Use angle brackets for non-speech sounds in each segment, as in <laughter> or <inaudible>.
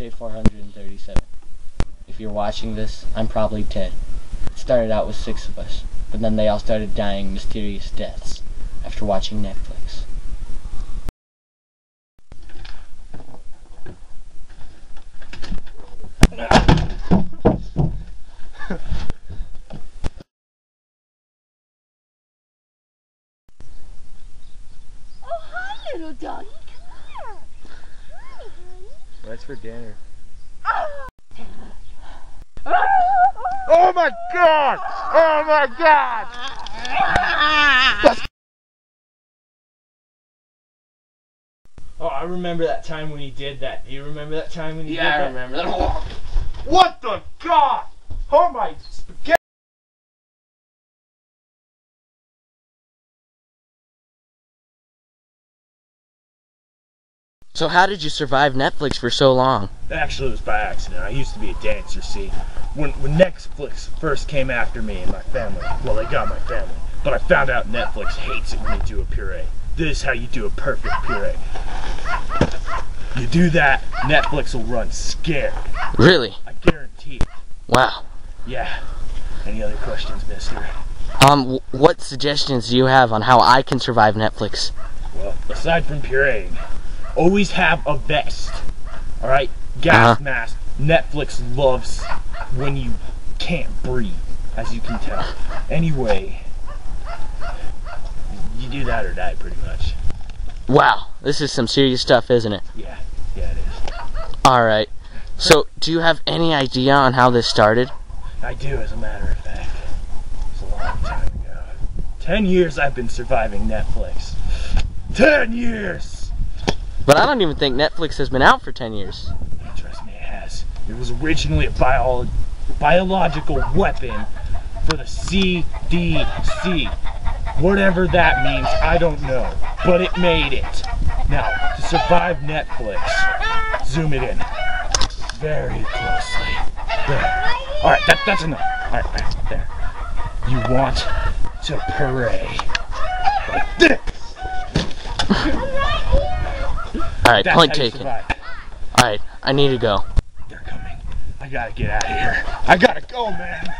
day 437. If you're watching this, I'm probably dead. It started out with six of us, but then they all started dying mysterious deaths after watching Netflix. Oh, hi, little doggy. That's for dinner. <gasps> Oh. My god! Oh my god! Oh, I remember that time when he did that. Do you remember that time when he Yeah, I did that? remember that. <laughs> What the god? Oh my spaghetti! So how did you survive Netflix for so long? Actually, it was by accident. I used to be a dancer, see. When, when Netflix first came after me and my family, well, they got my family. But I found out Netflix hates it when you do a puree. This is how you do a perfect puree. You do that, Netflix will run scared. Really? I guarantee it. Wow. Yeah. Any other questions, mister? Um, w- what suggestions do you have on how I can survive Netflix? Well, aside from pureeing, always have a vest. Alright? Gas Uh-huh. mask. Netflix loves when you can't breathe, as you can tell. Anyway, you do that or die pretty much. Wow, this is some serious stuff, isn't it? Yeah, yeah, it is. Alright. So, do you have any idea on how this started? I do, as a matter of fact. It's a long time ago. Ten years I've been surviving Netflix. Ten years! But I don't even think Netflix has been out for 10 years. Trust me, it has. It was originally a bio- biological weapon for the CDC. Whatever that means, I don't know. But it made it. Now, to survive Netflix, zoom it in. Very closely. There. Alright, that, that's enough. Alright, there, there. You want to puree. Like this. Alright, point taken. Alright, I need to go. They're coming. I gotta get out of here. I gotta go, man.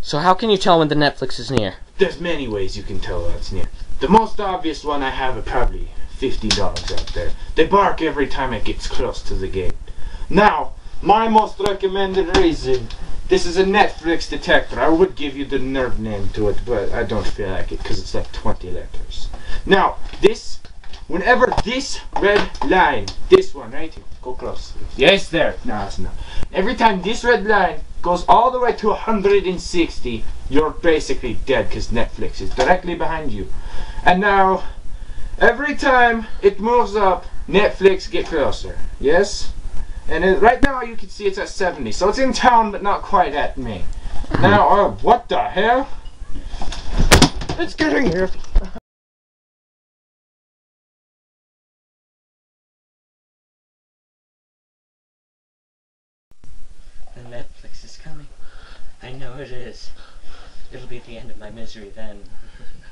So how can you tell when the Netflix is near? There's many ways you can tell when it's near. The most obvious one I have are probably 50 dogs out there. They bark every time it gets close to the gate. Now, my most recommended reason, this is a Netflix detector. I would give you the nerd name to it, but I don't feel like it because it's like 20 letters. Now, this, whenever this red line, this one right here, go close. Yes, there. No, it's not. Every time this red line goes all the way to 160, you're basically dead because Netflix is directly behind you. And now, every time it moves up, Netflix get closer. Yes? And it, right now you can see it's at 70, so it's in town but not quite at me. Now, uh, what the hell? It's getting here. The Netflix is coming. I know it is. It'll be the end of my misery then. <laughs>